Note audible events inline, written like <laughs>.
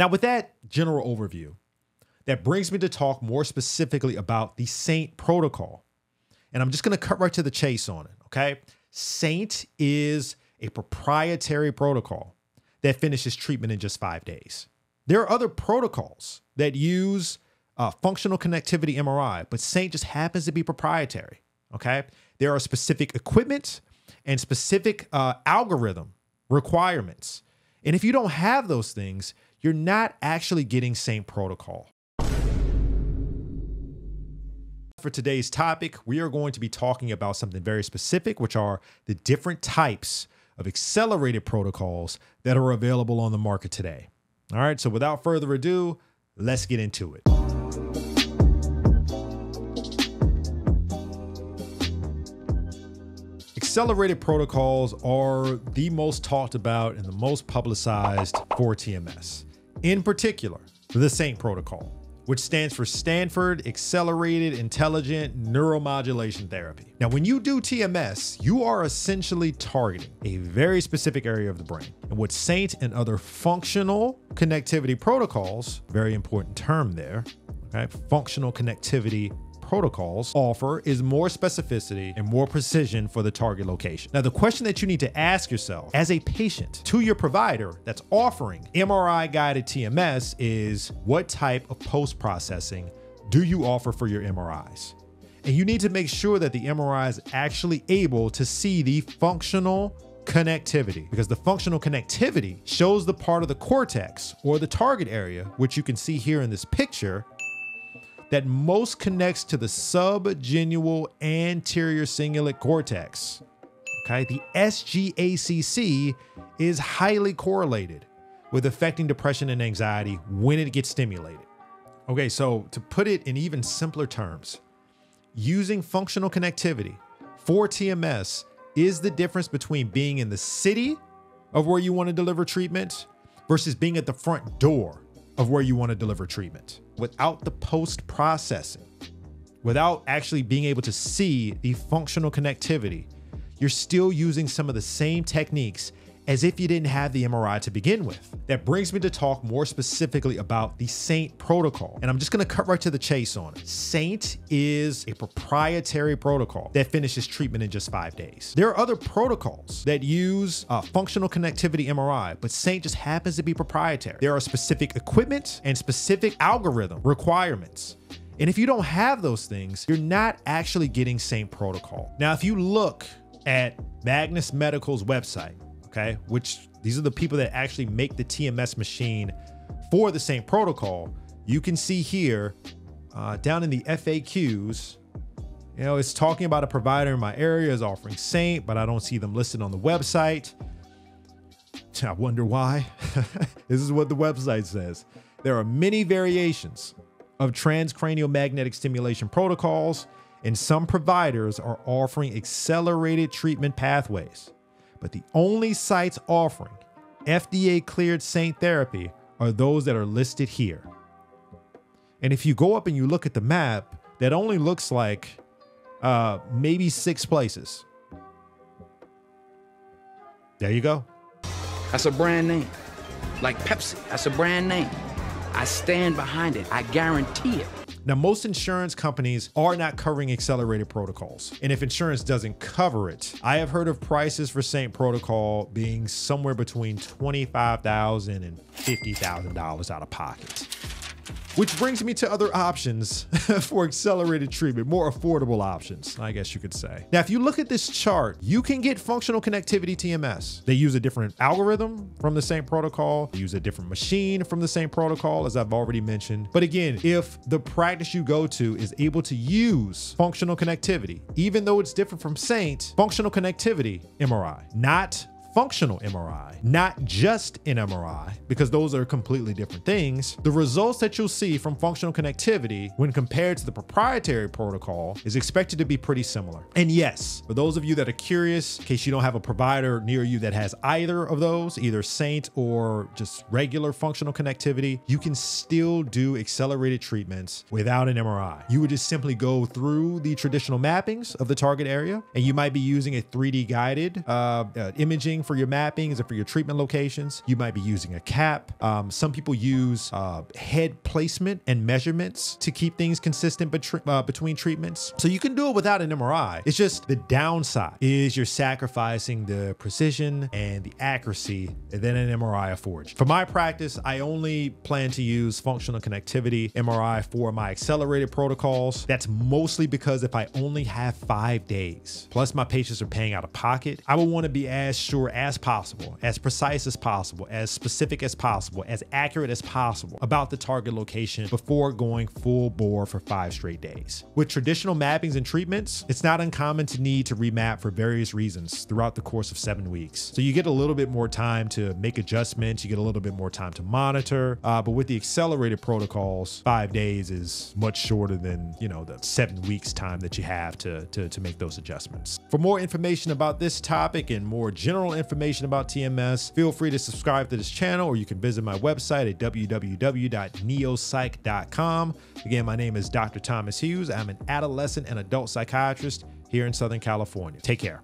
Now, with that general overview, that brings me to talk more specifically about the Saint protocol. And I'm just going to cut right to the chase on it, okay? Saint is a proprietary protocol that finishes treatment in just five days. There are other protocols that use uh, functional connectivity MRI, but Saint just happens to be proprietary, okay? There are specific equipment and specific uh, algorithm requirements. And if you don't have those things, you're not actually getting SAINT protocol. For today's topic, we are going to be talking about something very specific, which are the different types of accelerated protocols that are available on the market today. All right, so without further ado, let's get into it. Accelerated protocols are the most talked about and the most publicized for TMS. In particular, the SAINT protocol, which stands for Stanford Accelerated Intelligent Neuromodulation Therapy. Now, when you do TMS, you are essentially targeting a very specific area of the brain. And what SAINT and other functional connectivity protocols, very important term there, okay, functional connectivity protocols offer is more specificity and more precision for the target location. Now, the question that you need to ask yourself as a patient to your provider that's offering MRI guided TMS is what type of post processing do you offer for your MRIs? And you need to make sure that the MRI is actually able to see the functional connectivity because the functional connectivity shows the part of the cortex or the target area, which you can see here in this picture, that most connects to the subgenual anterior cingulate cortex. Okay, the SGACC is highly correlated with affecting depression and anxiety when it gets stimulated. Okay, so to put it in even simpler terms, using functional connectivity for TMS is the difference between being in the city of where you want to deliver treatment versus being at the front door of where you want to deliver treatment. Without the post processing, without actually being able to see the functional connectivity, you're still using some of the same techniques as if you didn't have the MRI to begin with. That brings me to talk more specifically about the SAINT protocol. And I'm just gonna cut right to the chase on it. SAINT is a proprietary protocol that finishes treatment in just five days. There are other protocols that use uh, functional connectivity MRI, but SAINT just happens to be proprietary. There are specific equipment and specific algorithm requirements and if you don't have those things, you're not actually getting SAINT protocol. Now, if you look at Magnus Medical's website, okay, which these are the people that actually make the TMS machine for the SAINT protocol, you can see here uh, down in the FAQs, you know, it's talking about a provider in my area is offering Saint, but I don't see them listed on the website. <laughs> I wonder why. <laughs> this is what the website says. There are many variations of transcranial magnetic stimulation protocols, and some providers are offering accelerated treatment pathways but the only sites offering FDA cleared Saint therapy are those that are listed here. And if you go up and you look at the map, that only looks like uh, maybe six places. There you go. That's a brand name. Like Pepsi, that's a brand name. I stand behind it. I guarantee it. Now, most insurance companies are not covering accelerated protocols. And if insurance doesn't cover it, I have heard of prices for Saint Protocol being somewhere between $25,000 and $50,000 out of pocket. Which brings me to other options <laughs> for accelerated treatment, more affordable options, I guess you could say. Now, if you look at this chart, you can get functional connectivity TMS. They use a different algorithm from the SAINT protocol, they use a different machine from the SAINT protocol, as I've already mentioned. But again, if the practice you go to is able to use functional connectivity, even though it's different from Saint, functional connectivity MRI, not functional MRI, not just an MRI, because those are completely different things, the results that you'll see from functional connectivity when compared to the proprietary protocol is expected to be pretty similar. And yes, for those of you that are curious, in case you don't have a provider near you that has either of those, either Saint or just regular functional connectivity, you can still do accelerated treatments without an MRI. You would just simply go through the traditional mappings of the target area, and you might be using a 3D guided uh, uh, imaging for your mappings and for your treatment locations. You might be using a cap. Um, some people use uh, head placement and measurements to keep things consistent betri- uh, between treatments. So you can do it without an MRI. It's just the downside is you're sacrificing the precision and the accuracy that an MRI affords. For my practice, I only plan to use functional connectivity MRI for my accelerated protocols. That's mostly because if I only have five days, plus my patients are paying out of pocket, I would want to be as sure as possible, as precise as possible, as specific as possible, as accurate as possible about the target location before going full bore for five straight days. With traditional mappings and treatments, it's not uncommon to need to remap for various reasons throughout the course of seven weeks. So you get a little bit more time to make adjustments, you get a little bit more time to monitor. Uh, but with the accelerated protocols, five days is much shorter than, you know, the seven weeks time that you have to, to, to make those adjustments. For more information about this topic and more general information about TMS, feel free to subscribe to this channel or you can visit my website at www.neopsych.com. Again, my name is Dr. Thomas Hughes. I'm an adolescent and adult psychiatrist here in Southern California. Take care.